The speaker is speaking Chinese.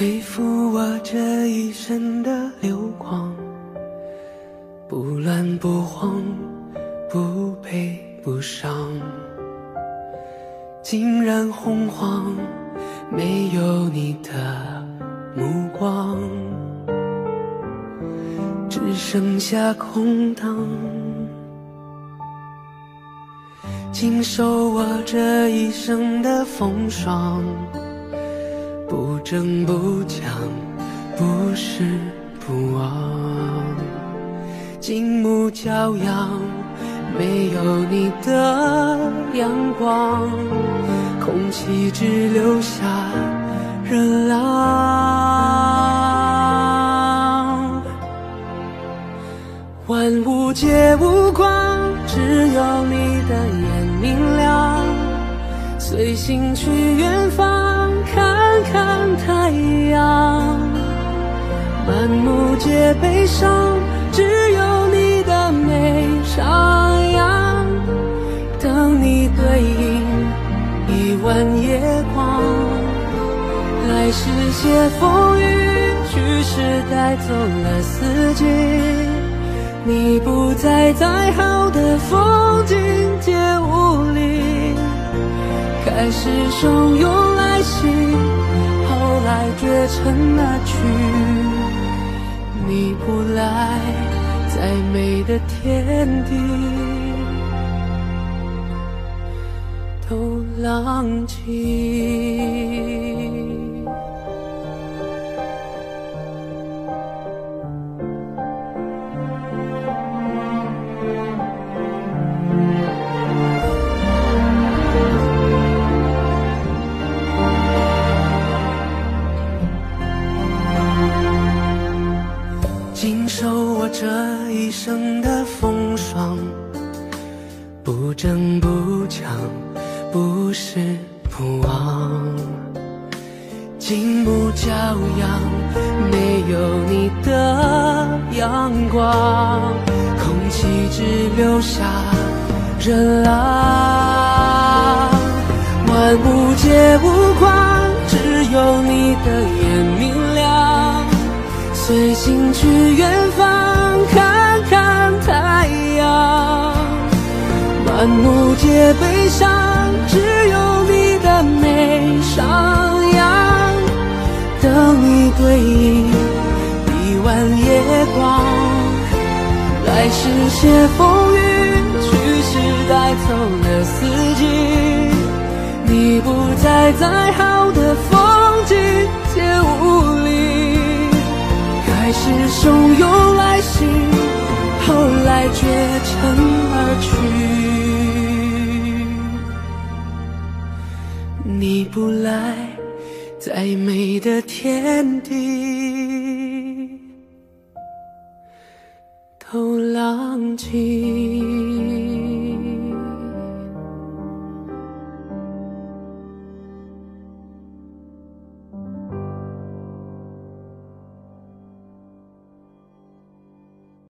背负我这一生的流光，不乱不慌，不悲不伤，竟然洪荒，没有你的目光，只剩下空荡。经受我这一生的风霜。不争不抢，不失不忘。金木骄阳，没有你的阳光，空气只留下热浪。万物皆无光，只有你的眼明亮。随心去远方。看看太阳，满目皆悲伤，只有你的美上扬。等你对影一弯夜光，来世些风雨，去时带走了四季。你不在，再好的风景皆无力，开始汹涌来袭。来绝尘而去，你不来，再美的天地都浪迹。这一生的风霜，不争不抢，不失不忘。金木骄阳，没有你的阳光，空气只留下热浪。万物皆无光，只有你的眼明亮。随心去远方。满目皆悲伤，只有你的美上扬。等你对影一弯夜光，来世些风雨，去时带走了四季。你不在，再好的风景皆无力。开始汹涌来袭，后来绝尘而去。不来，再美的天地都浪迹。